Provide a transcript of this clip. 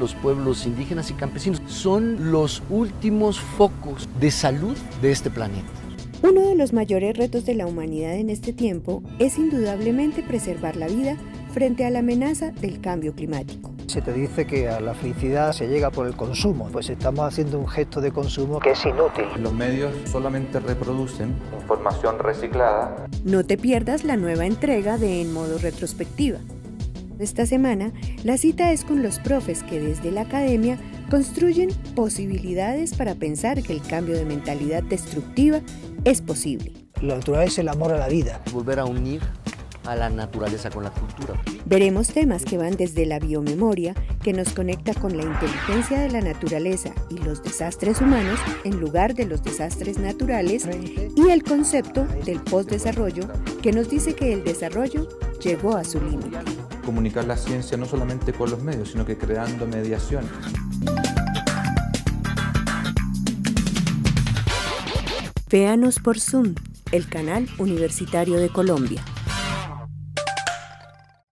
los pueblos indígenas y campesinos. Son los últimos focos de salud de este planeta. Uno de los mayores retos de la humanidad en este tiempo es indudablemente preservar la vida frente a la amenaza del cambio climático. Se te dice que a la felicidad se llega por el consumo, pues estamos haciendo un gesto de consumo que es inútil. Los medios solamente reproducen información reciclada. No te pierdas la nueva entrega de En modo retrospectiva. Esta semana, la cita es con los profes que desde la academia construyen posibilidades para pensar que el cambio de mentalidad destructiva es posible. Lo natural es el amor a la vida. Volver a unir a la naturaleza con la cultura. Veremos temas que van desde la biomemoria, que nos conecta con la inteligencia de la naturaleza y los desastres humanos en lugar de los desastres naturales, y el concepto del postdesarrollo, que nos dice que el desarrollo llegó a su límite. Comunicar la ciencia no solamente con los medios, sino que creando mediaciones. Véanos por Zoom, el canal universitario de Colombia.